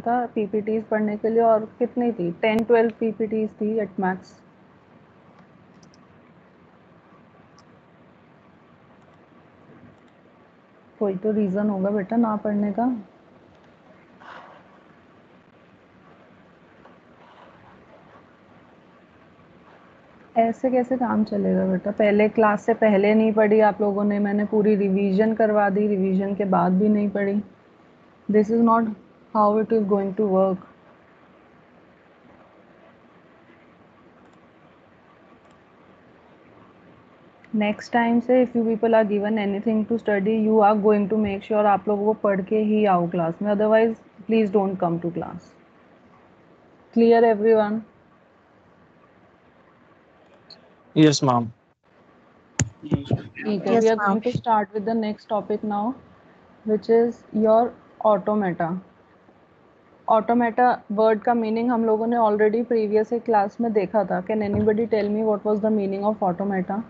था पीपीटीज पढ़ने के लिए और कितनी थी? टेन ट्वेल्व पीपीटीज थी एट मैक्स कोई तो रीज़न होगा बेटा ना पढ़ने का। ऐसे कैसे काम चलेगा बेटा? पहले क्लास से पहले नहीं पढ़ी आप लोगों ने, मैंने पूरी रिवीजन करवा दी रिवीजन के बाद भी नहीं पढ़ी। This is not how it is going to work next time से if you people are given anything to study you are going to make sure आप लोगों को पढ़ के ही आओ क्लास में. Otherwise please don't come to class clear everyone Yes, ma'am. Okay, we are going to start with the next topic now, which is your automata. Automata word का meaning हम लोगों ने ऑलरेडी प्रीवियस एक class में देखा था। Can anybody tell me what was the meaning of automata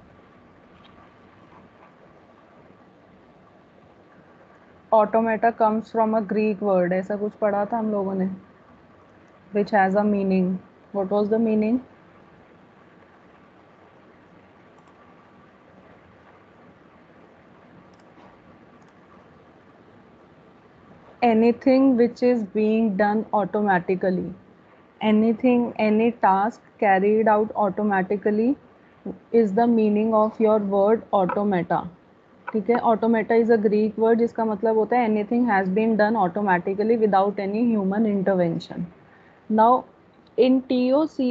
automata comes from a Greek word ऐसा कुछ पढ़ा था हम लोगों ने। Which has a meaning what was the meaning anything which is being done automatically anything any task carried out automatically is the meaning of your word automata ठीक है automata is a Greek word जिसका मतलब होता है anything has been done automatically without any human intervention now in T O C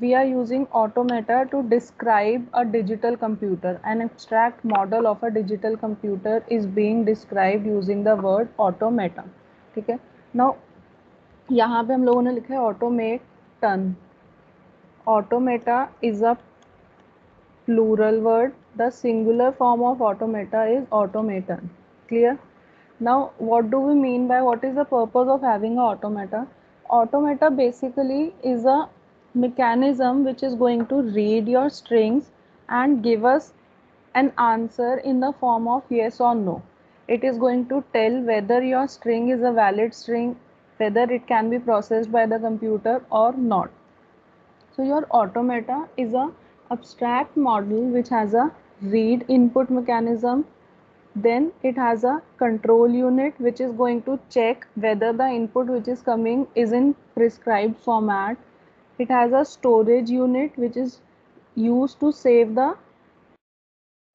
we are using automata to describe a digital computer an abstract model of a digital computer is being described using the word automata ठीक है now यहाँ पे हम लोगों ने लिखा है automaton automata is a plural word the singular form of automata is automaton clear now what do we mean by what is the purpose of having a automata automata basically is a mechanism which is going to read your strings and give us an answer in the form of yes or no. It is going to tell whether your string is a valid string, whether it can be processed by the computer or not. So your automata is a abstract model which has a read input mechanism. Then it has a control unit which is going to check whether the input which is coming is in prescribed format it has a storage unit which is used to save the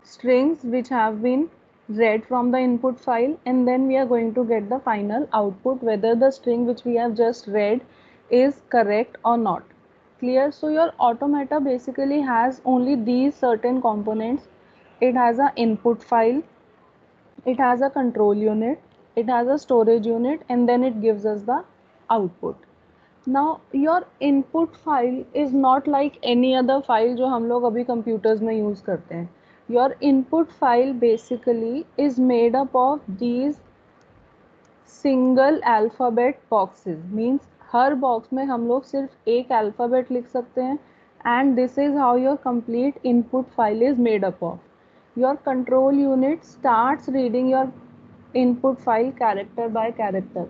strings which have been read from the input file and then we are going to get the final output whether the string which we have just read is correct or not. Clear? So your automata basically has only these certain components. It has a input file it has a control unit it has a storage unit and then it gives us the output now your input file is not like any other file जो हम लोग अभी computers में use करते हैं your input file basically is made up of these single alphabet boxes means हर box में हम लोग सिर्फ एक alphabet लिख सकते हैं and this is how your complete input file is made up of your control unit starts reading your input file character by character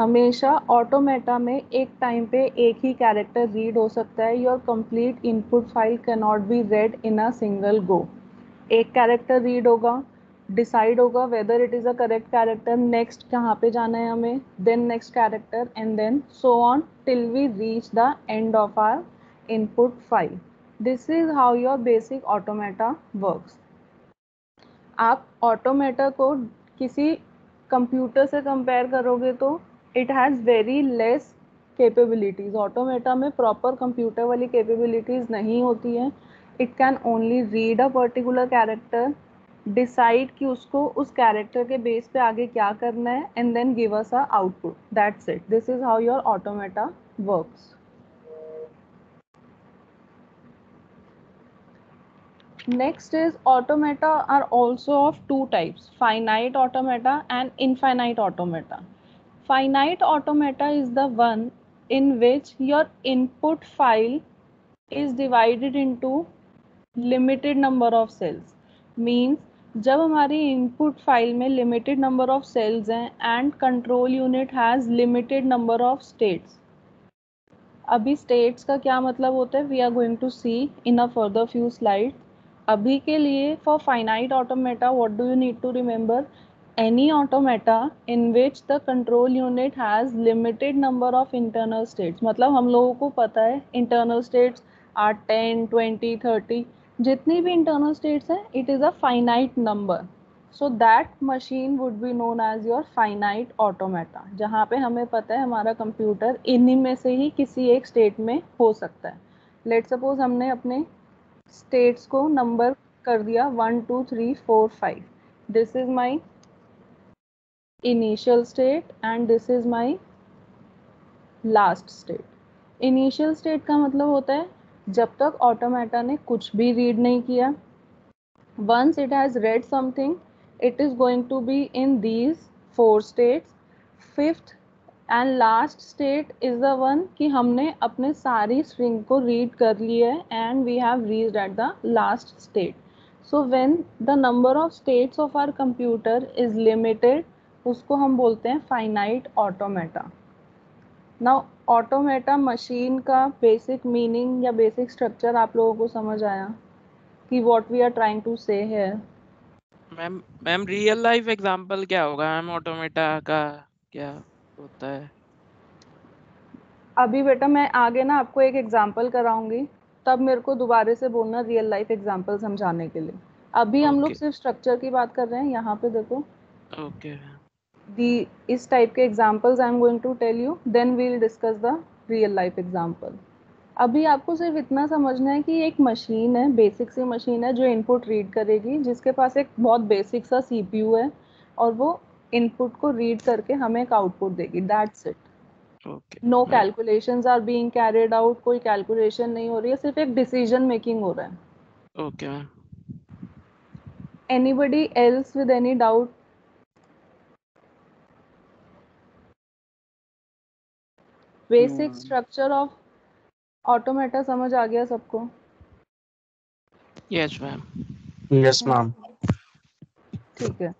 हमेशा ऑटोमेटा में एक टाइम पे एक ही कैरेक्टर रीड हो सकता है। Your complete input file can not be read in a single go एक कैरेक्टर रीड होगा डिसाइड होगा whether it is a correct character next कहाँ पे जाना है हमें then next character and then so on till we reach the end of our input file this is how your basic automata works आप automata को किसी computer से compare करोगे तो it has very less capabilities automata में proper computer वाली capabilities नहीं होती हैं। It can only read a particular character decide कि उसको उस कैरेक्टर के बेस पे आगे क्या करना है and then give us a output that's it this is how your automata works next is, automata are also of two types, finite automata and infinite automata. Finite automata is the one in which your input file is divided into limited number of cells. Means, जब हमारी input file में limited number of cells हैं and control unit has limited number of states अभी states का क्या मतलब होता है? We are going to see in a further few slide अभी के लिए for finite automata what do you need to remember any automata in which the control unit has limited number of internal states मतलब हम लोगों को पता है internal states are 10, 20, 30 जितनी भी internal states हैं it is a finite number so that machine would be known as your finite automata जहाँ पे हमें पता है हमारा कंप्यूटर इन्हीं में से ही किसी एक स्टेट में हो सकता है लेट सपोज़ हमने अपने स्टेट्स को नंबर कर दिया one two three four five this is my initial state and this is my last state. Initial state का मतलब होता है जब तक ऑटोमेटा ने कुछ भी रीड नहीं किया। Once it has read something, it is going to be in these four states. Fifth and last state is the one कि हमने अपने सारी स्ट्रिंग को रीड कर लिया है and we have reached at the last state so when the number of states of our computer is limited उसको हम बोलते हैं finite automata now automata machine का बेसिक मीनिंग या बेसिक स्ट्रक्चर आप लोगों को समझ आया कि what we are trying to say है ma'am ma'am real life example क्या होगा? मैम ऑटोमेटा का क्या होता है? अभी बेटा मैं आगे ना आपको एक एग्जांपल कराऊँगी तब मेरे को दोबारा से बोलना रियल लाइफ एग्जांपल समझाने के लिए. अभी okay. हम लोग सिर्फ़ स्ट्रक्चर की बात कर रहे हैं यहाँ पे देखो. ओके the इस टाइप के examples I am going to tell you then we'll discuss the real life example अभी आपको सिर्फ़ इतना समझना है कि एक मशीन है बेसिक सी मशीन है जो इनपुट रीड करेगी जिसके पास एक बहुत बेसिक सा सीपीयू है और वो इनपुट को रीड करके हमें एक आउटपुट देगी that's it no calculations are being carried out कोई कैलकुलेशन नहीं हो रही है सिर्फ़ एक डिसीज़न मेकिंग हो रहा है। Okay ma'am else with any doubt? Basic structure of automata समझ आ गया सबको। Yes ma'am Yes, ma'am. ठीक है।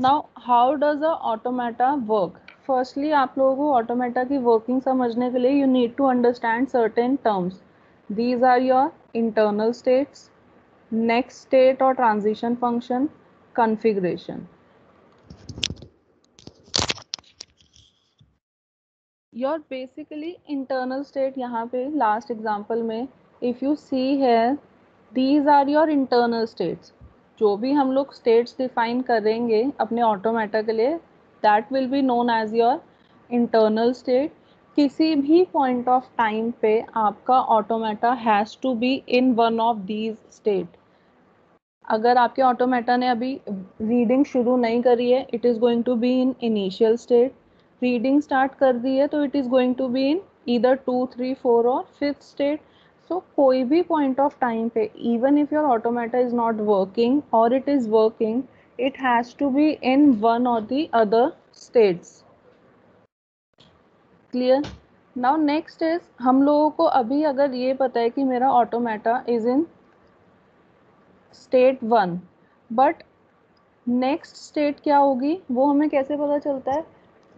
Now how does a automata work firstly आप लोगों को ऑटोमेटा की वर्किंग समझने के लिए you need to understand certain terms these are your internal states next state और transition function configuration. Your basically internal state यहाँ पे लास्ट एग्ज़ाम्पल में इफ़ यू सी है these are your internal states जो भी हम लोग स्टेट्स डिफाइन करेंगे अपने ऑटोमेटा के लिए that will be known as your internal state किसी भी पॉइंट ऑफ़ टाइम पे आपका automata has to be in one of these state अगर आपके ऑटोमेटा ने अभी रीडिंग शुरू नहीं करी है it is going to be in initial state reading start कर दी है तो it is going to be in either two three four और फिफ्थ स्टेट सो कोई भी पॉइंट ऑफ़ टाइम पे even if your automata is not working और it is working it has to be in one और the other states clear now next is हम लोगों को अभी अगर ये पता है कि मेरा automata is in state one but next state क्या होगी वो हमें कैसे पता चलता है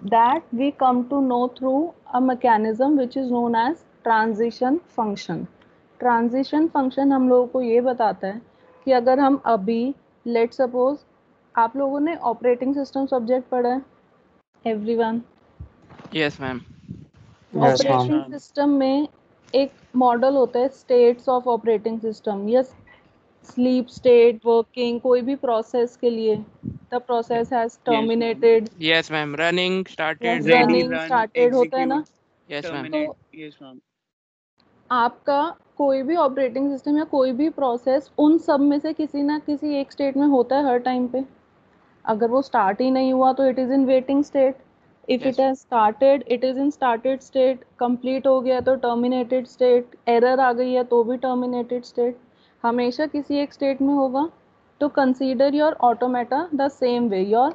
that we come to know through a mechanism which is known as transition function transition function हम लोगों को ये बताता है कि अगर हम अभी लेट सपोज़ आप लोगों ने ऑपरेटिंग सिस्टम सब्जेक्ट पढ़ा है? Everyone yes ma'am Yes, ma'am. Operating system में एक मॉडल होता है states of operating system yes sleep state working कोई भी प्रोसेस के लिए। The process has terminated yes ma'am running started Yes, running run, started होता है ना? Yes ma'am terminate yes ma'am. आपका कोई भी ऑपरेटिंग सिस्टम या कोई भी प्रोसेस उन सब में से किसी ना किसी एक स्टेट में होता है हर टाइम पे? अगर वो स्टार्ट ही नहीं हुआ तो it is in waiting state if it has started it is in started state complete हो गया तो टर्मिनेटेड स्टेट एरर आ गई है तो भी टर्मिनेटेड स्टेट हमेशा किसी एक स्टेट में होगा? तो consider your automata the same way your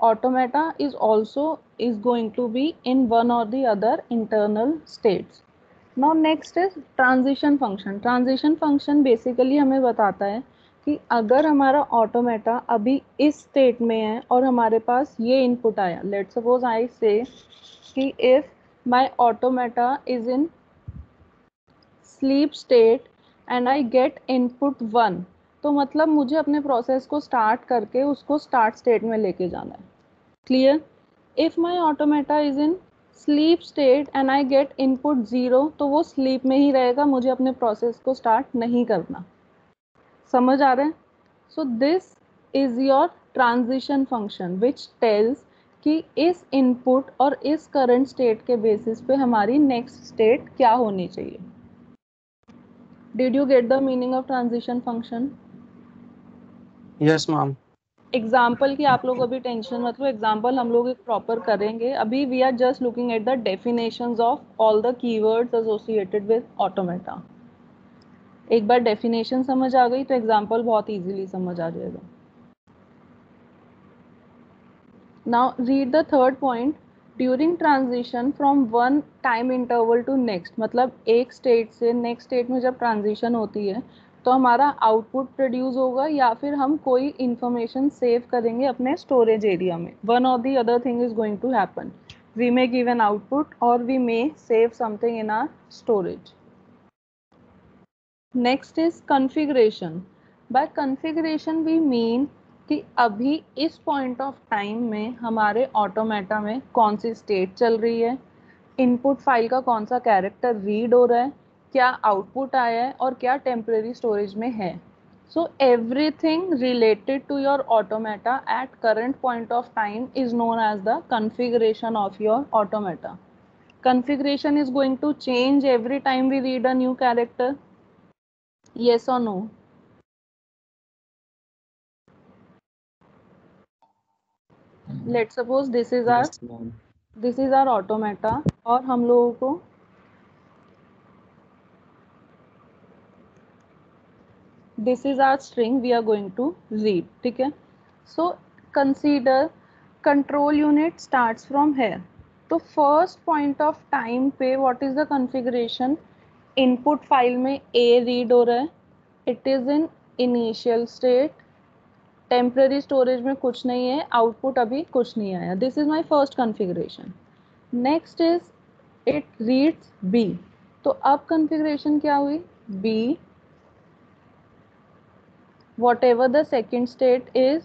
automata is also is going to be in one or the other internal states now next is transition function transition function basically हमें बताता है कि अगर हमारा ऑटोमेटा अभी इस स्टेट में है और हमारे पास ये इनपुट आया लेट सपोज़ आई से कि if my automata is in sleep state and I get input one तो मतलब मुझे अपने प्रोसेस को स्टार्ट करके उसको स्टार्ट स्टेट में लेके जाना है। Clear if my automata is in sleep state and I get input zero तो वो स्लीप में ही रहेगा, मुझे अपने प्रोसेस को स्टार्ट नहीं करना। समझ आ रहा है? So this is your transition function which tells कि इस इनपुट और इस करंट स्टेट के बेसिस पे हमारी नेक्स्ट स्टेट क्या होनी चाहिए। Did you get the meaning of transition function Yes, ma'am. Example की आप लोग अभी टेंशन मत लो। एग्ज़ाम्पल हम लोग एक प्रॉपर करेंगे। अभी we are just looking at the definitions of all the keywords associated with automata एक बार डेफिनेशन समझ आ गई तो एग्ज़ाम्पल बहुत इजीली समझ आ जाएगा। Now read the third point during transition from one time interval to next मतलब एक स्टेट से नेक्स्ट स्टेट में जब ट्रांजिशन होती है तो हमारा आउटपुट प्रोड्यूस होगा या फिर हम कोई इंफॉर्मेशन सेव करेंगे अपने स्टोरेज एरिया में। वन और the other thing is going to happen we may give an output or we may save something in our storage. Next is configuration. By configuration, we mean कि अभी इस point of time में हमारे automata में कौन सी state चल रही है? इनपुट फ़ाइल का कौन सा कैरेक्टर रीड हो रहा है? क्या आउटपुट आया है और क्या टेम्प्रेरी स्टोरेज में है? So everything related to your automata at current point of time is known as the configuration of your automata configuration is going to change every time we read a new character yes और no let suppose this is our this is our automata और हम लोगों को this is our string we are going to read ठीक है? So consider control unit starts from here तो first point of time पे what is the configuration input file में ए read हो रहा है. It is in initial state temporary storage में कुछ नहीं है. आउटपुट अभी कुछ नहीं आया. This is my first configuration next is it reads B तो अब कन्फिग्रेशन क्या हुई? B whatever the second state is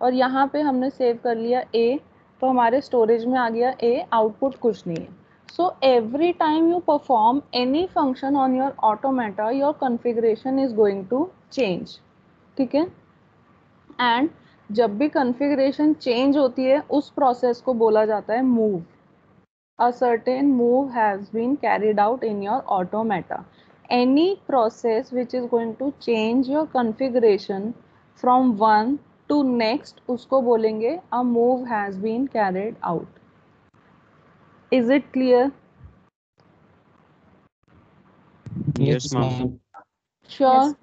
और यहाँ पे हमने सेव कर लिया ए तो हमारे स्टोरेज में आ गया ए आउटपुट कुछ नहीं है। So every time you perform any function on your automata your configuration is going to change ठीक है? एंड जब भी कॉन्फ़िगरेशन चेंज होती है, उस प्रोसेस को बोला जाता है move a certain move has been carried out in your automata any process which is going to change your configuration from one to next उसको बोलेंगे a move has been carried out is it clear Yes, ma'am. sure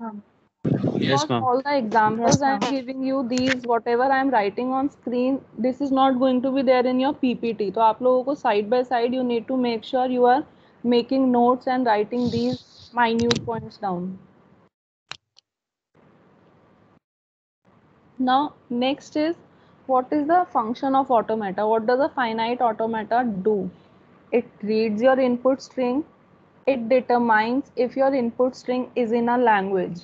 Yes, not ma'am. all the examples I am giving you these whatever I am writing on screen this is not going to be there in your PPT तो आप लोगों को side by side you need to make sure you are making notes and writing these minute points down now next is what is the function of automata what does a finite automata do it reads your input string it determines if your input string is in a language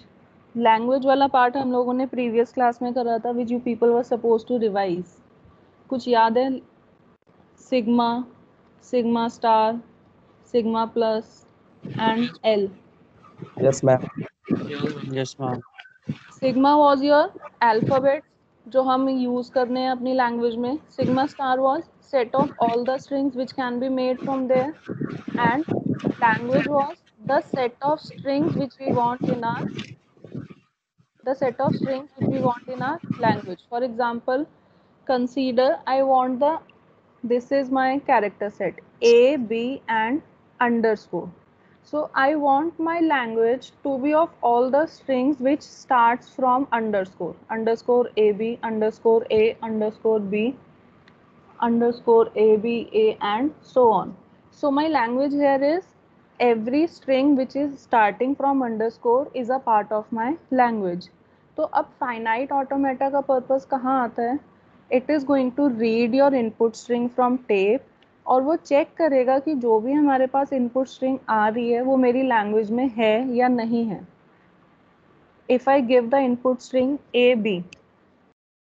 language वाला part हम लोगों ने previous class में करा था which you people were suppose to revise कुछ याद है sigma sigma star sigma plus And L Yes, ma'am. Yes, ma'am. Sigma was your alphabet जो हम यूज करने हैं अपनी लैंग्वेज में sigma star was set of all the strings which can be made from there and language was the set of strings which we want in are the set of strings which we want in our language. For example, consider I want the this is my character set A, B, and underscore. So I want my language to be of all the strings which starts from underscore, underscore AB, underscore A, underscore B, underscore A, B, A, and so on. So my language here is every string which is starting from underscore is a part of my language तो अब finite automata का purpose कहाँ आता है it is going to read your input string from tape और वो check करेगा कि जो भी हमारे पास इनपुट स्ट्रिंग आ रही है, वो मेरी लैंग्वेज में है या नहीं है। If I give the input string A B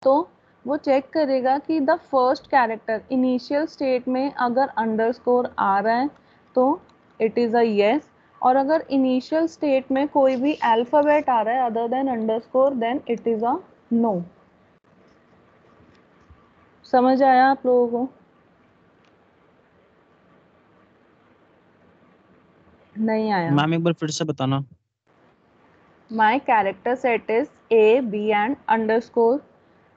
तो वो चेक करेगा कि the first character initial state में अगर अंडरस्कोर आ रहा है तो इट इज़ अ येस और अगर इनिशियल स्टेट में कोई भी अल्फ़ाबेट आ रहा है other than underscore then it is a no समझ आया आप लोगों को? नहीं आया। मैम एक बार फिर से बताना। My character set is A B and underscore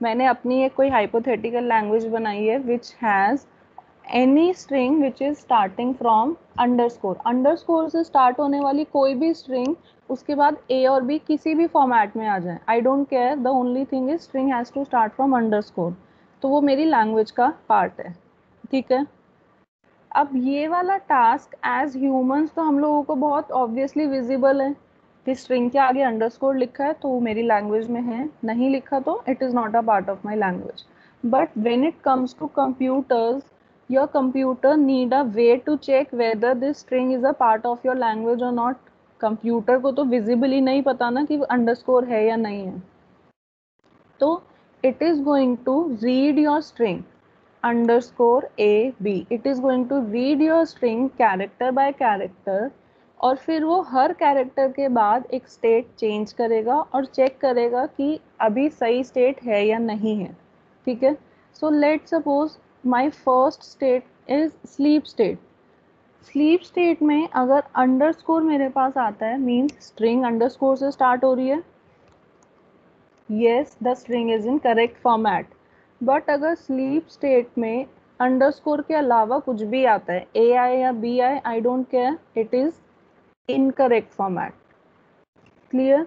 मैंने अपनी एक कोई हाइपोथेटिकल लैंग्वेज बनाई है which has any string which is starting from underscore underscore से स्टार्ट होने वाली कोई भी स्ट्रिंग उसके बाद ए और बी किसी भी फॉर्मेट में आ जाए। I don't care the only thing is string has to start from underscore तो वो मेरी लैंग्वेज का पार्ट है। ठीक है? अब ये वाला टास्क एज ह्यूमंस तो हम लोगों को बहुत ऑब्वियसली विजिबल है। कि स्ट्रिंग के आगे अंडरस्कोर लिखा है तो वो मेरी लैंग्वेज में है। नहीं लिखा तो it is not a part of my language but when it comes to computers your computer need a way to check whether this string is a part of your language और not computer को तो visibly नहीं पता ना कि underscore है या नहीं है। तो it is going to read your string. Underscore a, b. It is going to read your string character by character और फिर वो हर कैरेक्टर के बाद एक स्टेट चेंज करेगा और चेक करेगा कि अभी सही स्टेट है या नहीं है। ठीक है? So let suppose my first state is sleep state sleep state में अगर अंडरस्कोर मेरे पास आता है मीन्स स्ट्रिंग अंडरस्कोर से स्टार्ट हो रही है। Yes the string is in correct format. But अगर स्लीप स्टेट में अंडरस्कोर के अलावा कुछ भी आता है ए आई या B I I don't care it is in correct format clear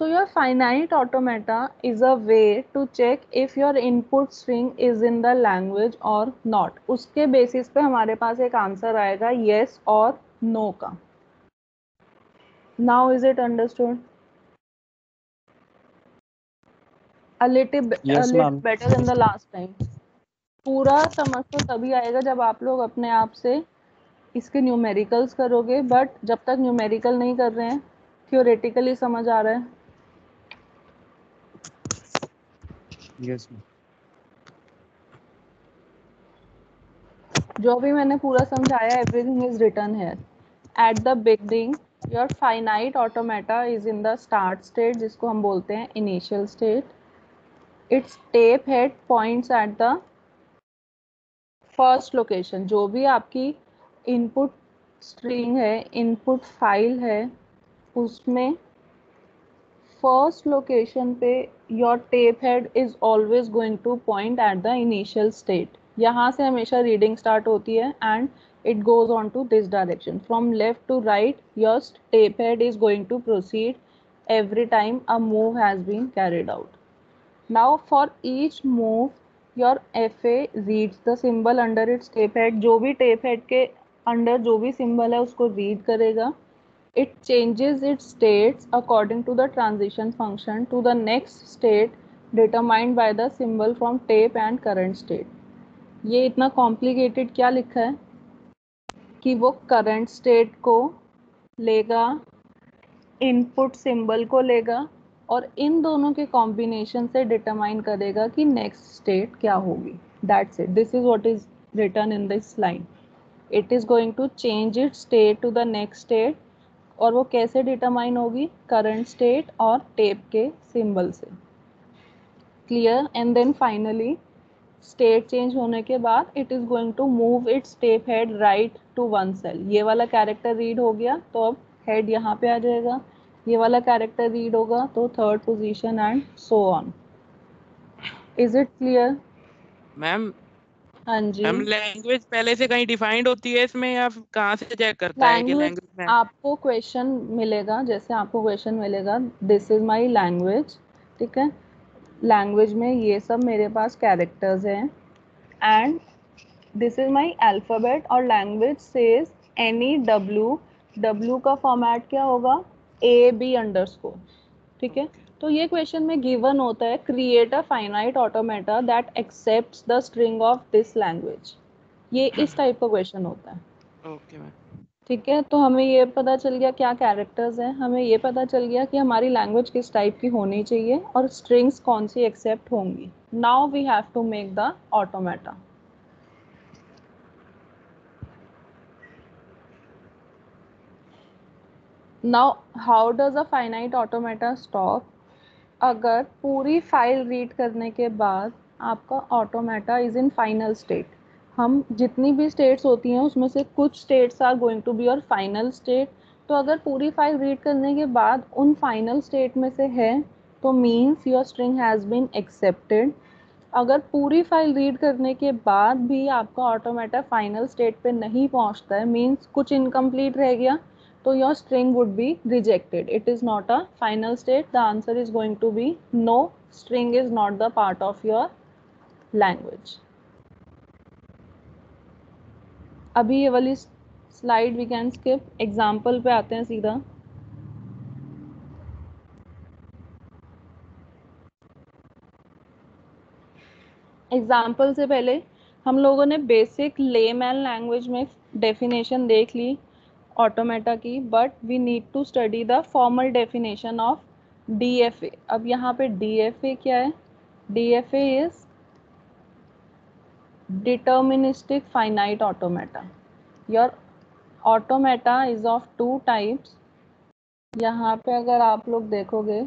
so your finite automata is a way to check if your input string is in the language और not उसके बेसिस पे हमारे पास एक आंसर आएगा yes और no का. Now is it understood a little, yes, a little better than the last time. पूरा समझ तो तभी आएगा जब आप लोग अपने आप से इसके न्यूमेरिकल्स करोगे बट जब तक न्यूमेरिकल नहीं कर रहे हैं थ्योरेटिकली समझ आ रहा है। Yes, जो भी मैंने पूरा समझाया everything is return here at the beginning your finite automata is in the start state जिसको हम बोलते हैं initial state its tape head points at the first location. जो भी आपकी इनपुट स्ट्रिंग है, इनपुट फ़ाइल है, उसमें फ़र्स्ट लोकेशन पे your tape head is always going to point at the initial state यहाँ से हमेशा रीडिंग स्टार्ट होती है and it goes on to this direction from left to right your tape head is going to proceed every time a move has been carried out now for each move your FA reads the symbol under its tape head जो भी tape head के under जो भी symbol है उसको read करेगा it changes its states according to the transition function to the next state determined by the symbol from tape and current state ये इतना complicated क्या लिखा है कि वो current state को लेगा input symbol को लेगा और इन दोनों के कॉम्बिनेशन से डिटरमाइन करेगा कि नेक्स्ट स्टेट क्या होगी। That's it this is what is return in this line it is going to change it state to the next state और वो कैसे डिटरमाइन होगी? करंट स्टेट और टेप के सिंबल से। Clear and then finally state change होने के बाद it is going to move its tape head right to one cell ये वाला कैरेक्टर रीड हो गया तो अब हेड यहाँ पे आ जाएगा। ये वाला कैरेक्टर रीड होगा तो third position and so on is it clear ma'am हाँ जी. मैम लैंग्वेज पहले से कहीं डिफाइंड होती है इसमें या कहाँ से चेक करता है कि लैंग्वेज में? आपको क्वेश्चन मिलेगा जैसे आपको क्वेश्चन मिलेगा दिस इज़ माय लैंग्वेज ठीक है? लैंग्वेज में ये सब मेरे पास कैरेक्टर्स हैं and this is my alphabet और language says any W W का फॉर्मेट क्या होगा? ए बी अंडर स्कोर ठीक है? तो ये क्वेश्चन में गिवन होता है create a finite automata that accepts the string of this language ये इस टाइप का क्वेश्चन होता है। ओके मैम ठीक है? तो हमें ये पता चल गया क्या कैरेक्टर्स हैं। हमें ये पता चल गया कि हमारी लैंग्वेज किस टाइप की होनी चाहिए और स्ट्रिंग्स कौन सी एक्सेप्ट होंगी। Now we have to make the automata now how does a finite automata stop अगर पूरी फ़ाइल रीड करने के बाद आपका automata is in final state हम जितनी भी स्टेट्स होती हैं, उसमें से कुछ states are going to be your final state तो अगर पूरी फ़ाइल रीड करने के बाद उन फाइनल स्टेट में से है तो means your string has been accepted अगर पूरी फ़ाइल रीड करने के बाद भी आपका ऑटोमेटा फाइनल स्टेट पे नहीं पहुँचता है मीन्स कुछ इनकम्प्लीट रह गया तो your string would be rejected it is not a final state the answer is going to be no string is not the part of your language अभी ये वाली slide we can skip example पे आते हैं सीधा. Example से पहले हम लोगों ने बेसिक लेम एंड लैंग्वेज में डेफिनेशन देख ली. ऑटोमेटा की but we need to study the formal definition of D F A अब यहाँ पे डी एफ़ ए क्या है? D F A is deterministic finite automata your automata is of two types यहाँ पे अगर आप लोग देखोगे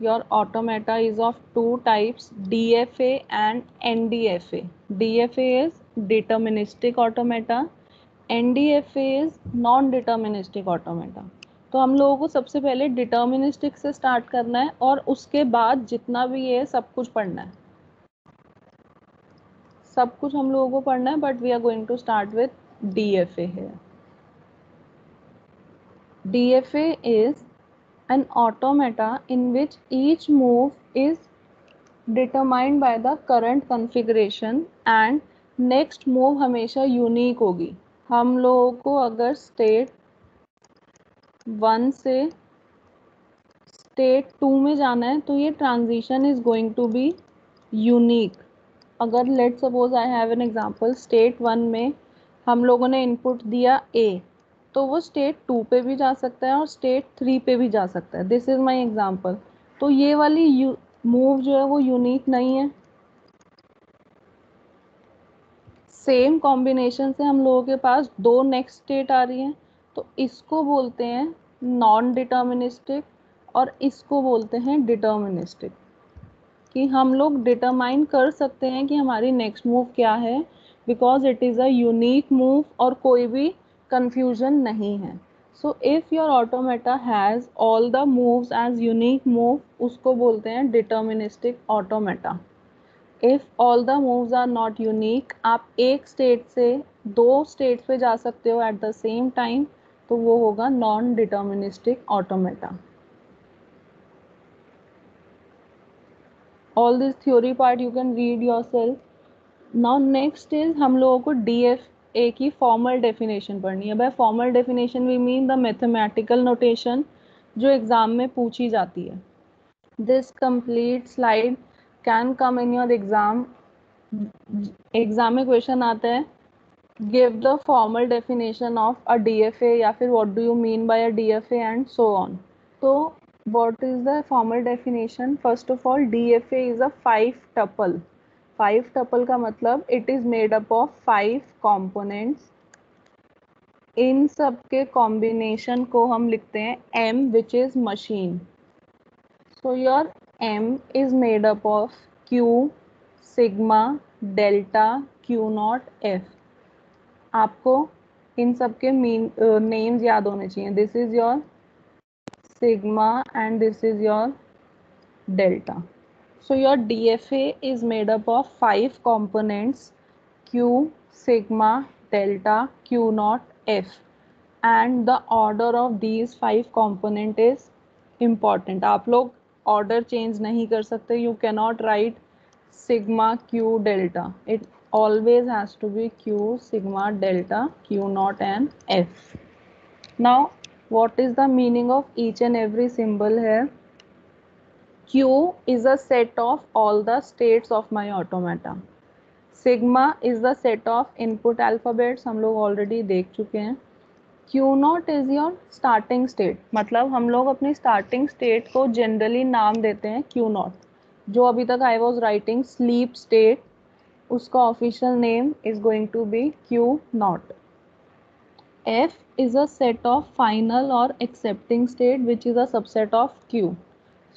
your automata is of two types D F A and N D F A D F A is deterministic automata N D F A is non deterministic automata तो हम लोगों को सबसे पहले डिटर्मिनिस्टिक से स्टार्ट करना है और उसके बाद जितना भी है सब कुछ पढ़ना है। सब कुछ हम लोगों को पढ़ना है but we are going to start with D F A है DFA is an automata in which each move is determined by the current configuration and next move हमेशा यूनिक होगी। हम लोगों को अगर स्टेट वन से स्टेट टू में जाना है तो ये transition is going to be unique अगर let suppose I have an example state one में हम लोगों ने इनपुट दिया ए तो वो स्टेट टू पे भी जा सकता है और स्टेट थ्री पे भी जा सकता है. दिस इज़ माई एग्ज़ाम्पल तो ये वाली मूव जो है वो यूनिक नहीं है. सेम कॉम्बिनेशन से हम लोगों के पास दो नेक्स्ट स्टेट आ रही हैं तो इसको बोलते हैं नॉन डिटर्मिनिस्टिक और इसको बोलते हैं डिटर्मिनिस्टिक कि हम लोग डिटरमाइन कर सकते हैं कि हमारी नेक्स्ट मूव क्या है because it is a unique move और कोई भी कन्फ्यूज़न नहीं है। So if your automata has all the moves as unique move उसको बोलते हैं deterministic automata if all the moves are not unique आप एक स्टेट से दो स्टेट पे जा सकते हो एट द सेम टाइम तो वो होगा non deterministic automata all this theory part you can read yourself. Now next is हम लोगों को डी एफ़ ए की फॉर्मल डेफिनेशन पढ़नी है। By formal definition we mean the mathematical notation जो एग्ज़ाम में पूछी जाती है। This complete slide can come in your exam exam में क्वेश्चन आता है. Give the formal definition of a D F A या फिर what do you mean by a D F A and so on तो what is the formal definition first of all D F A is a five tuple five tuple का मतलब it is made up of five components इन सब के combination को हम लिखते हैं M which is machine so your m is made up of q sigma delta q naught f आपको इन सब के मीन नेम्स uh, याद होने चाहिए this is your sigma and this is your delta. So your DFA is made up of five components Q, sigma, delta, Q naught, F and the order of these five component is important. आप लोग order change नहीं कर सकते. You cannot write sigma Q delta it always has to be Q sigma delta Q naught and F now what is the meaning of each and every symbol है Q is a set of all the states of my automata. Sigma is the set of input alphabets. हम लोग already देख चुके हैं. Q naught is your starting state मतलब हम लोग अपनी स्टार्टिंग स्टेट को जनरली नाम देते हैं Q नॉट जो अभी तक I was writing sleep state उसका official name is going to be Q naught F is a set of final or accepting state which is a subset of Q.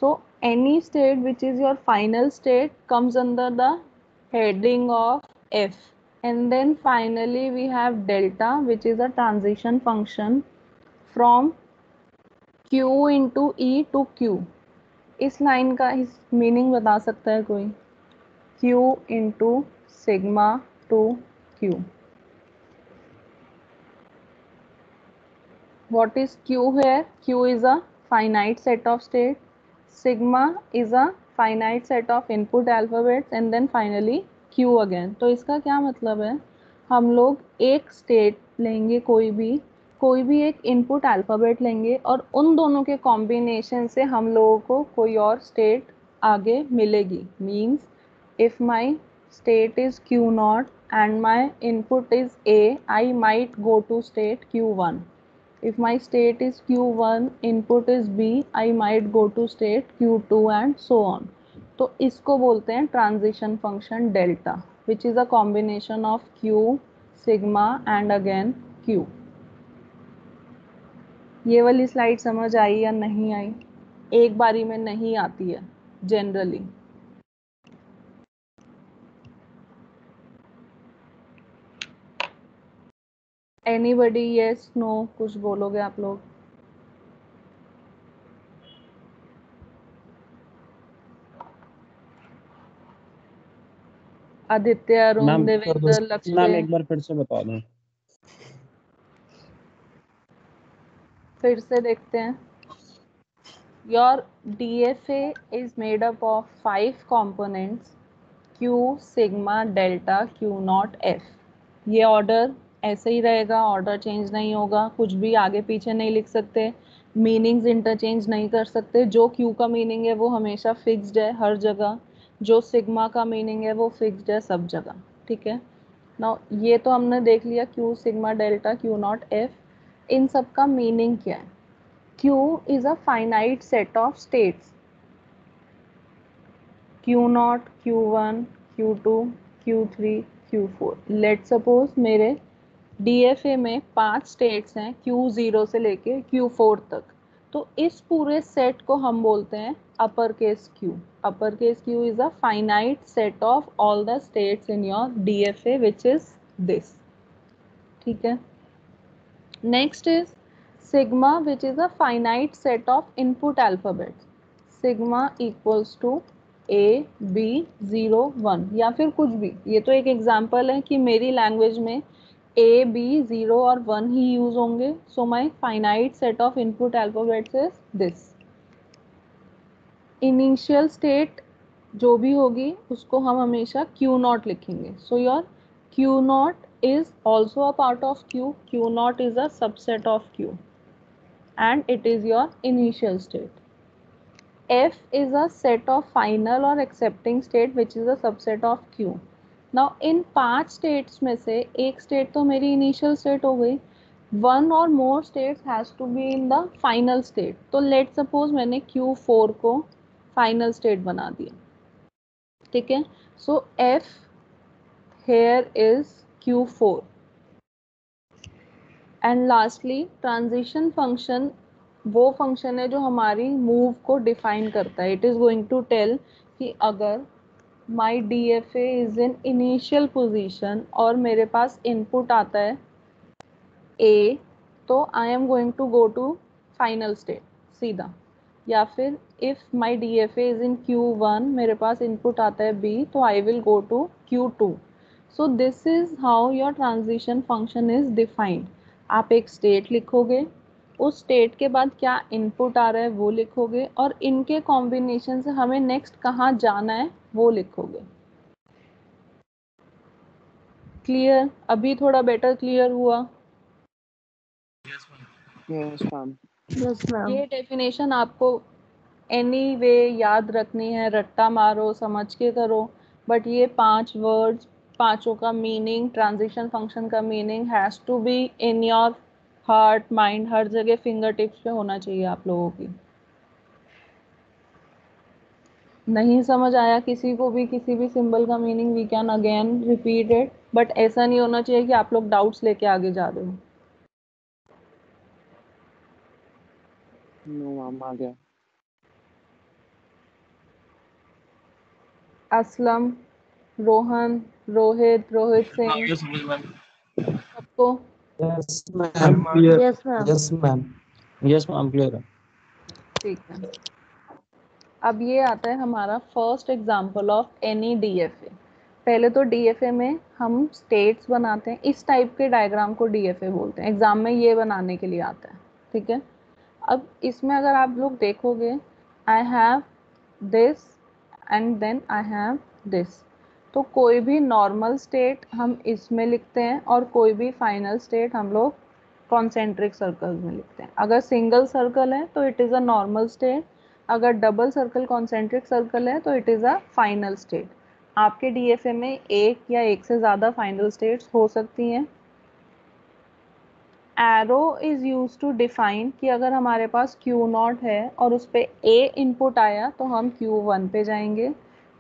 So any state which is your final state comes under the heading of F. And then finally we have delta which is a transition function from Q into E to Q. इस line का इस meaning बता सकता है कोई Q into sigma to Q. what is q here q is a finite set of state sigma is a finite set of input alphabets and then finally Q again तो इसका क्या मतलब है? हम लोग एक स्टेट लेंगे कोई भी कोई भी एक इनपुट अल्फ़ाबेट लेंगे और उन दोनों के कॉम्बिनेशन से हम लोगों को कोई और स्टेट आगे मिलेगी। Means if my state is Q naught and my input is A I might go to state Q one if my state is Q one input is B I might go to state Q two and so on तो इसको बोलते हैं transition function delta which is a combination of Q sigma and again Q ये वाली slide समझ आई या नहीं आई? एक बारी में नहीं आती है जनरली एनीबडी यस नो कुछ बोलोगे आप लोग? आदित्य अरुण देवेंद्र लक्ष्य एक बार फिर से बता दें। फिर से देखते हैं। योर DFA is made up of five components Q, sigma, delta, Q naught, F. ये ऑर्डर ऐसे ही रहेगा ऑर्डर चेंज नहीं होगा कुछ भी आगे पीछे नहीं लिख सकते मीनिंग्स इंटरचेंज नहीं कर सकते जो क्यू का मीनिंग है वो हमेशा फिक्स्ड है हर जगह। जो सिग्मा का मीनिंग है, वो फिक्स्ड है सब जगह, ठीक है? ना ये तो हमने देख लिया Q sigma delta Q naught F इन सब का मीनिंग क्या है? Q is a finite set of states Q naught Q one Q two Q three Q four let suppose मेरे डीएफए में पाँच स्टेट्स हैं क्यू ज़ीरो से लेके क्यू फोर तक। तो इस पूरे सेट को हम बोलते हैं upper case Q upper case Q is a finite set of all the states in your DFA which is this ठीक है? Next is sigma which is a finite set of input alphabets sigma equals to A B zero one या फिर कुछ भी। ये तो एक example है कि मेरी लैंग्वेज में ए बी ज़ीरो और वन ही यूज़ होंगे। So my finite set of input alphabets is this initial state जो भी होगी उसको हम हमेशा क्यू नॉट लिखेंगे so your Q naught is also a part of q q naught is a subset of q and it is your initial state f is a set of final or accepting state which is a subset of q now इन पाँच states में से एक state तो मेरी initial state हो गई one और more states has to be in the final state तो लेट सपोज़ मैंने क्यू फोर को फाइनल स्टेट बना दिया। ठीक है? So F here is Q four and lastly transition function वो फ़ंक्शन है जो हमारी मूव को डिफाइन करता है। It is going to tell कि अगर my D F A is in initial position और मेरे पास इनपुट आता है ए तो I am going to go to final state सीधा। या फिर if my D F A is in Q one मेरे पास इनपुट आता है बी तो I will go to Q two so this is how your transition function is defined आप एक स्टेट लिखोगे, उस स्टेट के बाद क्या इनपुट आ रहा है वो लिखोगे, और इनके कॉम्बिनेशन से हमें नेक्स्ट कहाँ जाना है वो लिखोगे। क्लियर अभी थोड़ा बेटर क्लियर हुआ? यस मैम ये डेफिनेशन आपको एनी वे याद रखनी है, रट्टा मारो, समझ के करो बट ये पाँच वर्ड्स पाँचों का मीनिंग ट्रांजिशन फ़ंक्शन का meaning has to be in your heart mind हर जगह फिंगर टिप्स पे होना चाहिए आप लोगों की। नहीं समझ आया किसी को भी, किसी भी सिंबल का meaning we can again repeat it but ऐसा नहीं होना चाहिए कि आप लोग डाउट्स लेके आगे जा रहे हो। नो मैम आ गया असलम रोहन रोहित रोहित सिंह। सबको? Yes ma'am yes ma'am yes ma'am yes ma'am clear है. ठीक है। अब ये आता है हमारा first example of any DFA पहले तो डीएफए में हम स्टेट्स बनाते हैं। इस टाइप के डायग्राम को डीएफए बोलते हैं। एग्ज़ाम में ये बनाने के लिए आता है। ठीक है? अब इसमें अगर आप लोग देखोगे I have this and then I have this तो कोई भी नॉर्मल स्टेट हम इसमें लिखते हैं और कोई भी फाइनल स्टेट हम लोग कॉन्सेंट्रिक सर्कल में लिखते हैं। अगर सिंगल सर्कल है तो it is a normal state अगर डबल सर्कल कॉन्सेंट्रिक सर्कल है तो it is a final state आपके डीएफए में एक या एक से ज़्यादा फाइनल स्टेट्स हो सकती हैं। Arrow is use to define कि अगर हमारे पास क्यू नॉट है और उस पर ए इनपुट आया तो हम क्यू वन पे जाएँगे।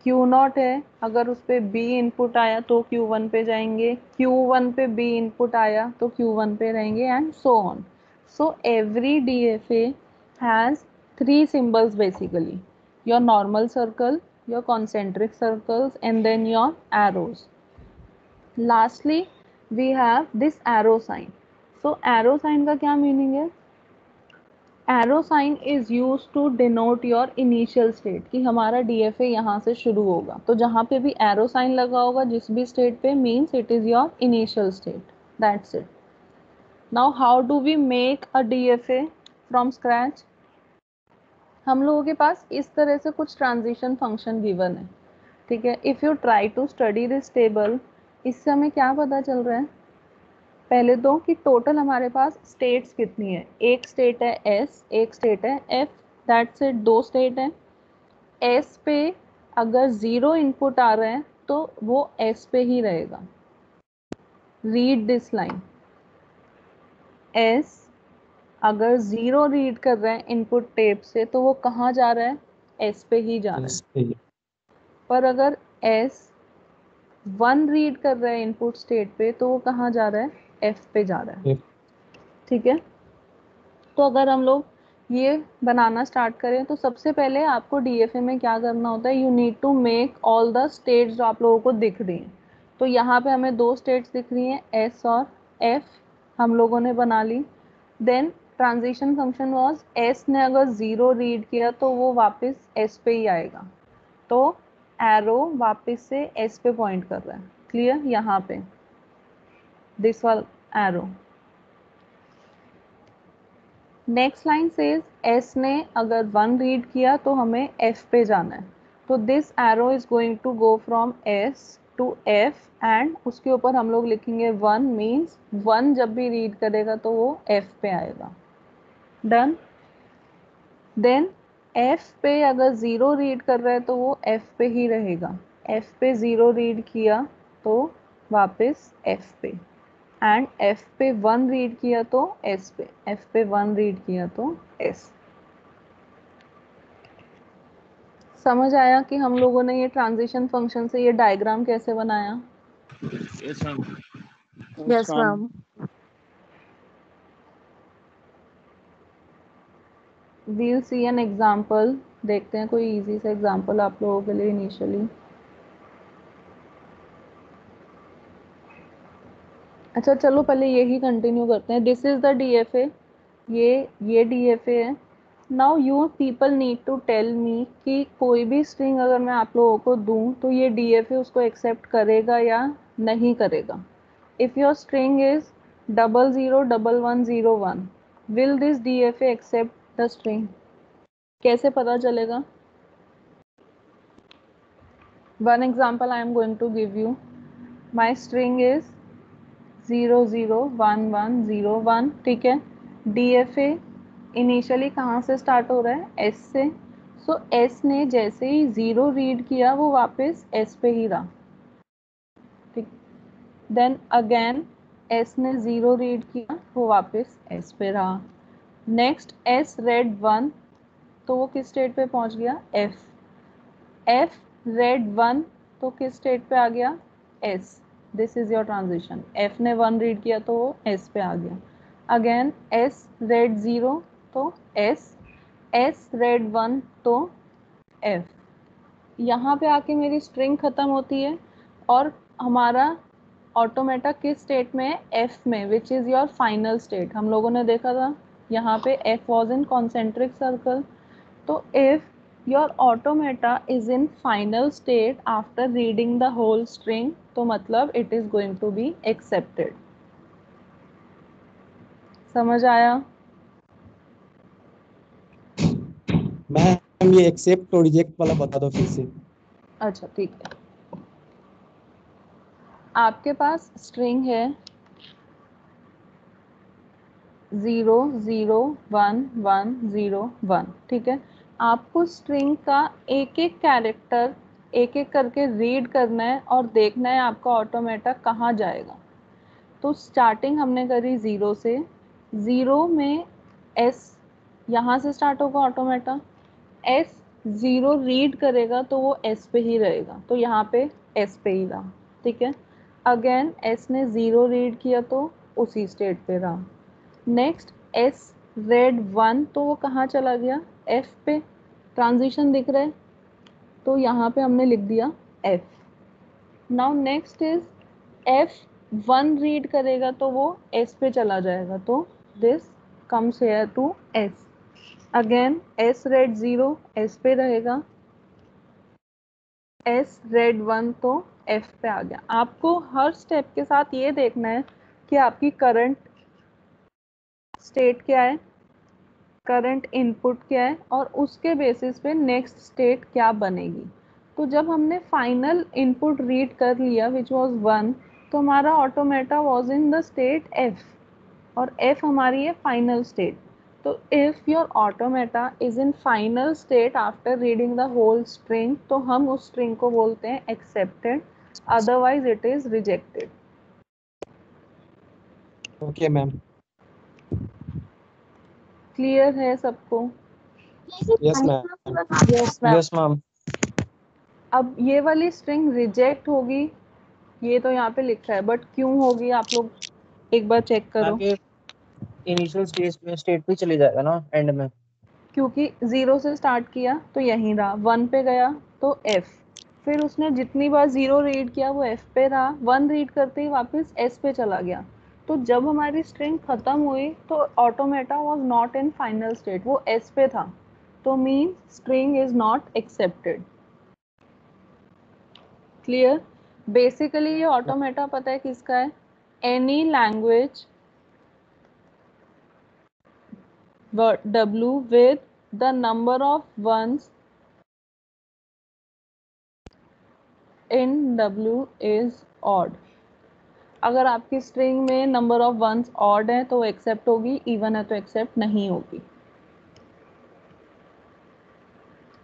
क्यू नॉट है, अगर उस पर बी इनपुट आया तो क्यू वन पे जाएँगे। क्यू वन पे बी इनपुट आया तो क्यू वन पे रहेंगे and so on so every D F A has three symbols basically your normal circle your concentric circles and then your arrows lastly we have this arrow sign so arrow sign का क्या meaning है? Arrow sign is use to denote your initial state कि हमारा D F ए यहाँ से शुरू होगा। तो जहाँ पे भी एरो साइन लगा होगा, जिस भी स्टेट पे means it is your initial state that's it now how do we make a D F A from scratch हम लोगों के पास इस तरह से कुछ ट्रांजिशन फ़ंक्शन गिवन है। ठीक है? If you try to study this table इससे हमें क्या पता चल रहा है? पहले दो कि टोटल हमारे पास स्टेट्स कितनी है? एक स्टेट है एस एक स्टेट है एफ़ दैट्स इट दो स्टेट है। एस पे अगर ज़ीरो इनपुट आ रहे हैं तो वो एस पे ही रहेगा। रीड दिस लाइन एस अगर ज़ीरो रीड कर रहे हैं इनपुट टेप से तो वो कहाँ जा रहा है? एस पे ही जा रहा है। पर अगर एस वन रीड कर रहा है इनपुट स्टेट पे तो वो कहाँ जा रहा है? एफ़ पे जा रहा है। ठीक है? तो अगर हम लोग ये बनाना स्टार्ट करें तो सबसे पहले आपको डीएफए में क्या करना होता है? You need to make all the states जो आप लोगों को दिख रही हैं। तो यहाँ पे हमें दो स्टेट्स दिख रही हैं एस और एफ़ हम लोगों ने बना ली। Then transition function was S ने अगर ज़ीरो रीड किया तो वो वापस एस पे ही आएगा। तो एरो वापस से एस पे पॉइंट कर रहा है। क्लियर यहाँ पे। दिस वाल arrow next line says S ने अगर वन रीड किया तो हमें एफ़ पे जाना है। तो this arrow is going to go from S to F and उसके ऊपर हम लोग लिखेंगे वन मीन्स वन जब भी रीड करेगा तो वो एफ़ पे आएगा। डन देन एफ़ पे अगर ज़ीरो रीड कर रहा है तो वो एफ़ पे ही रहेगा। एफ़ पे ज़ीरो रीड किया तो वापस एफ़ पे। एंड एफ़ पे वन रीड किया तो एस पे। एफ़ पे वन रीड किया तो एस समझ आया कि हम लोगों ने ये ट्रांजिशन फ़ंक्शन से ये डायग्राम कैसे बनाया? Yes ma'am yes ma'am we'll see an example. देखते हैं कोई इजी सा एग्जांपल आप लोगों के लिए इनिशियली अच्छा चलो पहले यही कंटिन्यू करते हैं। दिस इज़ द डीएफए ये ये डीएफए है। Now you people need to tell me कि कोई भी स्ट्रिंग अगर मैं आप लोगों को दूँ तो ये डीएफए उसको एक्सेप्ट करेगा या नहीं करेगा? If your string is double zero double one zero one will this DFA accept the string कैसे पता चलेगा? One example I am going to give you my string is zero zero one one zero one ठीक है? D F ए initially कहाँ से start हो रहा है? एस से। सो so, एस ने जैसे ही ज़ीरो रीड किया वो वापस एस पे ही रहा। ठीक। देन अगेन एस ने ज़ीरो रीड किया वो वापस एस पे रहा। नेक्स्ट एस रेड वन तो वो किस स्टेट पे पहुँच गया? एफ़ एफ़ रेड वन तो किस स्टेट पे आ गया? S this is your transition F ने वन रीड किया तो वो एस पे आ गया। अगेन एस रेड ज़ीरो तो एस एस रेड वन तो एफ़ यहाँ पे आके मेरी स्ट्रिंग ख़त्म होती है और हमारा ऑटोमेटा किस स्टेट में है? एफ़ में which is your final state हम लोगों ने देखा था, यहाँ पे F was in concentric circle तो if your automata is in final state after reading the whole string तो मतलब it is going to be accepted समझ आया? मैम ये एक्सेप्ट और रिजेक्ट वाला बता दो फिर से। अच्छा ठीक है। आपके पास स्ट्रिंग है। Zero zero one one zero one ठीक है? आपको स्ट्रिंग का एक एक कैरेक्टर एक एक करके रीड करना है और देखना है आपका ऑटोमेटा कहाँ जाएगा। तो स्टार्टिंग हमने करी ज़ीरो से। ज़ीरो में एस यहाँ से स्टार्ट होगा ऑटोमेटा एस ज़ीरो रीड करेगा तो वो एस पे ही रहेगा। तो यहाँ पे एस पे ही रहा। ठीक है? अगेन एस ने ज़ीरो रीड किया तो उसी स्टेट पे रहा। नेक्स्ट एस रेड वन तो वो कहाँ चला गया? एफ़ पे। ट्रांजिशन दिख रहा है? तो यहाँ पे हमने लिख दिया F now next is F one read करेगा तो वो एस पे चला जाएगा तो this comes here to S again S read zero S पे रहेगा। एस रेड वन तो एफ़ पे आ गया। आपको हर स्टेप के साथ ये देखना है कि आपकी करंट स्टेट क्या है। करंट इनपुट क्या है और उसके बेसिस पे नेक्स्ट स्टेट क्या बनेगी? तो जब हमने फाइनल इनपुट रीड कर लिया विच वाज वन तो हमारा automata was in the state F और एफ़ हमारी है फाइनल स्टेट तो if your automata is in final state after reading the whole string तो हम उस स्ट्रिंग को बोलते हैं accepted otherwise it is rejected okay ma'am clear है सबको? Yes ma'am yes ma'am ma'am अब ये वाली स्ट्रिंग रिजेक्ट होगी ये तो यहाँ पे लिखा है बट क्यों होगी? आप लोग एक बार चेक करो। इनिशियल स्टेज पे स्टेट पे चले जाएगा ना एंड में। क्योंकि ज़ीरो से स्टार्ट किया तो यहीं रहा। वन पे गया तो एफ़ फिर उसने जितनी बार ज़ीरो रीड किया वो एफ़ पे रहा। वन रीड करते ही वापस एस पे चला गया। तो जब हमारी स्ट्रिंग ख़त्म हुई तो automata was not in final state वो एस पे था। तो mean string is not accepted clear basically ये ऑटोमेटा पता है किसका है? Any language W with the number of ones in W is odd अगर आपकी स्ट्रिंग में नंबर ऑफ़ वंस ऑड है तो एक्सेप्ट होगी इवन है तो एक्सेप्ट नहीं होगी।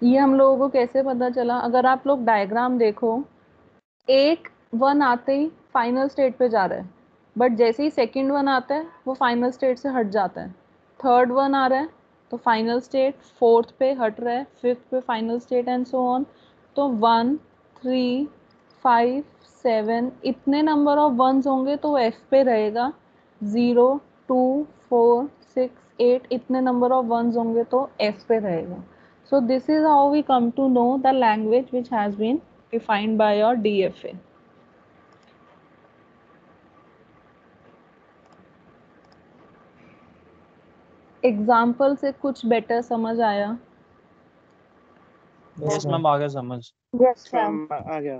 ये हम लोगों को कैसे पता चला? अगर आप लोग डायग्राम देखो, एक वन आते ही फाइनल स्टेट पे जा रहा है बट जैसे ही सेकंड वन आता है, वो फाइनल स्टेट से हट जाता है। थर्ड वन आ रहा है तो फाइनल स्टेट फोर्थ पे हट रहा है फिफ्थ पे final state and so on तो वन थ्री फाइव सेवन इतने नंबर ऑफ़ वंस होंगे तो एफ़ पे रहेगा। Zero two four six eight इतने नंबर ऑफ़ वंस होंगे तो एफ़ पे रहेगा। So this is how we come to know the language which has been defined by your DFA example से कुछ बेटर समझ आया? यस मैम आ गया समझ यस मैम आ गया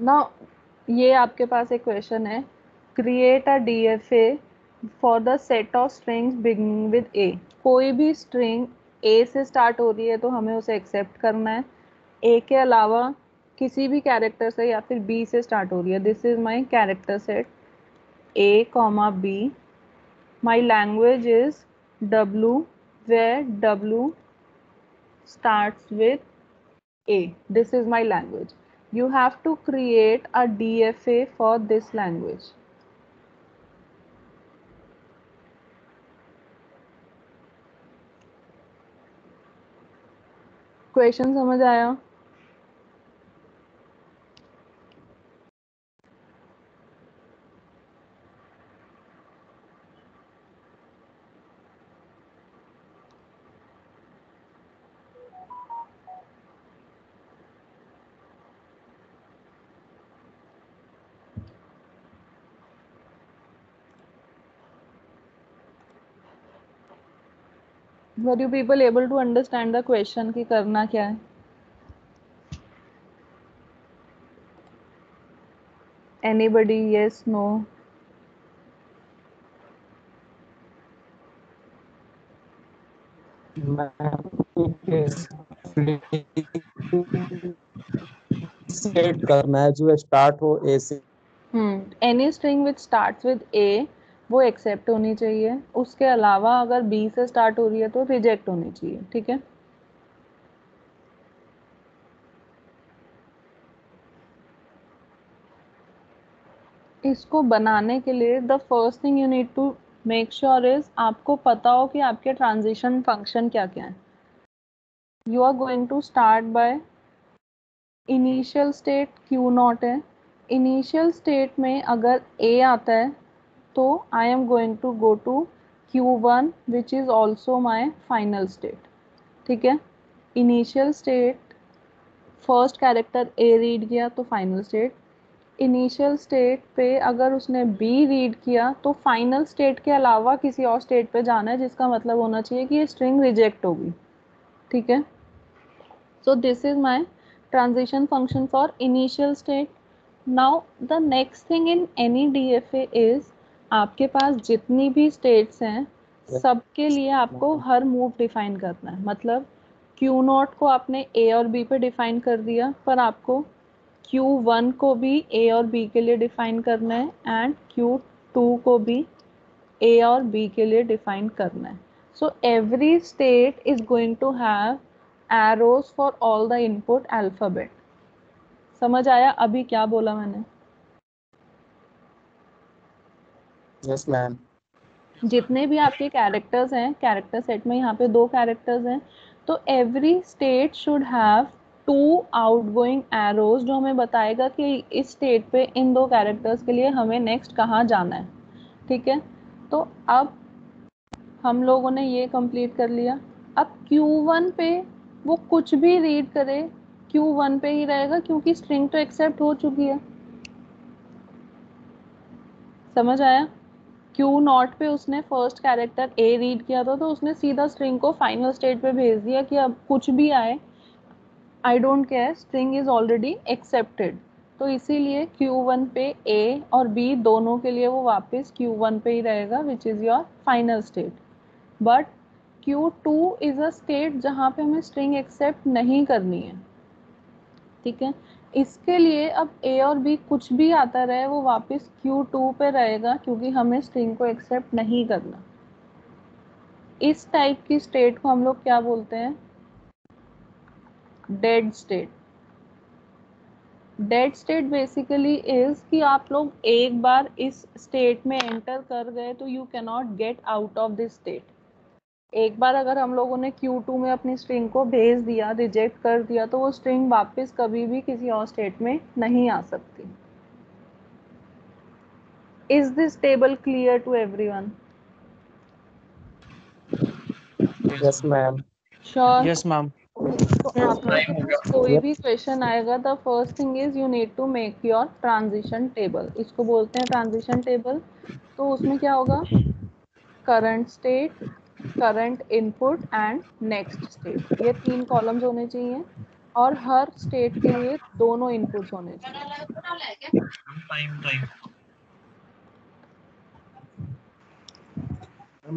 ना, ये आपके पास एक क्वेश्चन है. Create a D F A for the set of strings beginning with A कोई भी स्ट्रिंग ए से स्टार्ट हो रही है तो हमें उसे एक्सेप्ट करना है. ए के अलावा किसी भी कैरेक्टर से या फिर बी से स्टार्ट हो रही है. This is my character set A comma B my language is W where W starts with A. This is my language. You have to create a DFA for this language. Question समझ आया were you people able to understand the question कि करना क्या है anybody yes no set करना है जो start हो ए से हम्म any string which starts with A वो एक्सेप्ट होनी चाहिए। उसके अलावा अगर बी से स्टार्ट हो रही है तो रिजेक्ट होनी चाहिए, ठीक है? इसको बनाने के लिए the first thing you need to make sure is आपको पता हो कि आपके ट्रांजिशन फ़ंक्शन क्या क्या है। You are going to start by initial state Q naught है। इनिशियल स्टेट में अगर ए आता है तो I am going to go to Q one which is also my final state ठीक है? Initial state first character A read किया तो फाइनल स्टेट इनिशियल स्टेट पे अगर उसने बी रीड किया तो फाइनल स्टेट के अलावा किसी और स्टेट पे जाना है, जिसका मतलब होना चाहिए कि ये स्ट्रिंग रिजेक्ट होगी। ठीक है? So this is my transition function for initial state. Now, the next thing in any dfa is आपके पास जितनी भी स्टेट्स हैं सबके लिए आपको हर मूव डिफाइन करना है। मतलब क्यू नॉट को आपने ए और बी पे डिफाइन कर दिया पर आपको क्यू वन को भी ए और बी के लिए डिफाइन करना है एंड क्यू टू को भी ए और बी के लिए डिफाइन करना है। So every state is going to have arrows for all the input alphabet समझ आया? अभी क्या बोला मैंने? यस मैम जितने भी आपके कैरेक्टर्स हैं कैरेक्टर सेट में यहाँ पे दो कैरेक्टर्स हैं तो every state should have two outgoing arrows जो हमें बताएगा कि इस स्टेट पे इन दो कैरेक्टर्स के लिए हमें नेक्स्ट कहाँ जाना है। ठीक है? तो अब हम लोगों ने ये कंप्लीट कर लिया। अब Q1 पे वो कुछ भी रीड करे Q1 पे ही रहेगा क्योंकि स्ट्रिंग तो एक्सेप्ट हो चुकी है। समझ आया? Q नॉट पे उसने फ़र्स्ट कैरेक्टर ए रीड किया था तो उसने सीधा स्ट्रिंग को फाइनल स्टेट पे भेज दिया कि अब कुछ भी आए I don't care string is already accepted तो इसीलिए Q1 पे A और B दोनों के लिए वो वापस Q1 पे ही रहेगा which is your final state but Q2 is a state जहाँ पे हमें स्ट्रिंग एक्सेप्ट नहीं करनी है। ठीक है? इसके लिए अब ए और बी कुछ भी आता रहे, वो वापस क्यू टू पे रहेगा क्योंकि हमें स्ट्रिंग को एक्सेप्ट नहीं करना। इस टाइप की स्टेट को हम लोग क्या बोलते हैं? Dead state dead state basically is कि आप लोग एक बार इस स्टेट में एंटर कर गए तो you cannot get out of this state एक बार अगर हम लोगों ने Q2 में अपनी स्ट्रिंग को भेज दिया रिजेक्ट कर दिया तो वो स्ट्रिंग वापस कभी भी किसी और स्टेट में नहीं आ सकती। Is this table clear to everyone yes ma'am sure yes ma'am तो आप लोगों को कोई भी क्वेश्चन आएगा the first thing is you need to make your transition table इसको बोलते हैं ट्रांजिशन टेबल तो उसमें क्या होगा? Current state current input and next state ये तीन कॉलम्स होने चाहिए और हर स्टेट के लिए दोनों इनपुट्स होने चाहिए। टाइम टाइम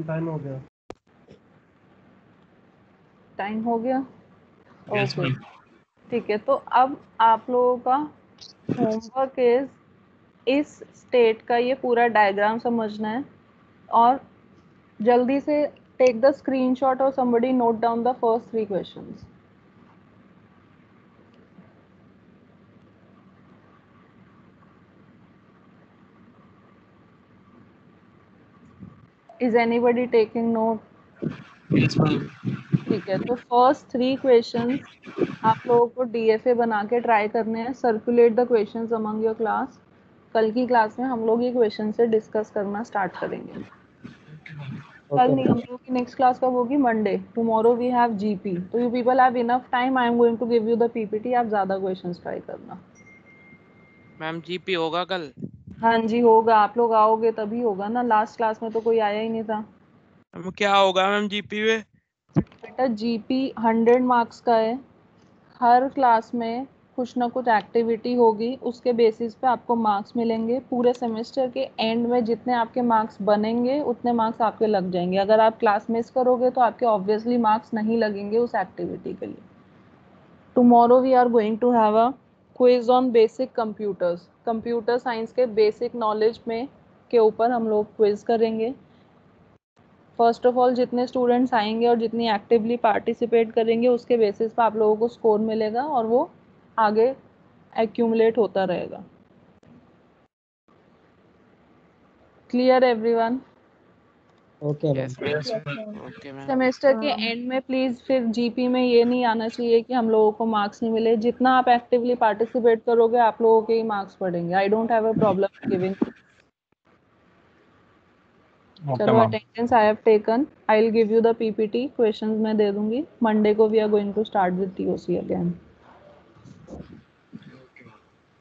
टाइम हो गया। टाइम हो गया? ओके ठीक है तो अब आप लोगों का होमवर्क इज़ इस स्टेट का ये पूरा डायग्राम समझना है और जल्दी से take the screenshot or somebody note down the first three questions. Is anybody taking note? Yes, ma'am. ठीक है तो फ़र्स्ट थ्री क्वेश्चन आप लोगों को डीएफए बना के ट्राई करने हैं circulate the question among your class कल की क्लास में हम लोग ये क्वेश्चन से डिस्कस करना स्टार्ट करेंगे कल नहीं हम लोग की नेक्स्ट क्लास कब होगी? Monday tomorrow we have GP तो you people have enough time I am going to give you the PPT आप ज़्यादा क्वेश्चंस ट्राई करना. मैम जीपी होगा कल? हाँ जी होगा. आप लोग आओगे तभी होगा ना. लास्ट क्लास में तो कोई आया ही नहीं था. मैम क्या होगा मैम जीपी में? बेटा जीपी हंड्रेड मार्क्स का है. हर क्लास में कुछ ना कुछ एक्टिविटी होगी, उसके बेसिस पे आपको मार्क्स मिलेंगे। पूरे सेमेस्टर के एंड में जितने आपके मार्क्स बनेंगे, उतने मार्क्स आपके लग जाएँगे। अगर आप क्लास मिस करोगे तो आपके ऑब्वियसली मार्क्स नहीं लगेंगे उस एक्टिविटी के लिए। Tomorrow we are going to have a quiz on basic computers computer science के बेसिक नॉलेज में, के ऊपर हम लोग क्विज करेंगे। फ़र्स्ट ऑफ़ ऑल जितने स्टूडेंट्स आएँगे और जितनी एक्टिवली पार्टिसिपेट करेंगे, उसके बेसिस पे आप लोगों को स्कोर मिलेगा और वो आगे एक्यूमुलेट होता रहेगा। Clear everyone okay ma'am yes ma'am okay ma'am semester के एंड में प्लीज़ फिर जीपी में ये नहीं आना चाहिए कि हम लोगों को मार्क्स नहीं मिले। जितना आप एक्टिवली पार्टिसिपेट करोगे आप लोगों के ही मार्क्स पड़ेंगे I don't have a problem giving चलो attendance I have taken I will give you the PPT questions मैं दे दूँगी। मंडे को we are going to start with TOC again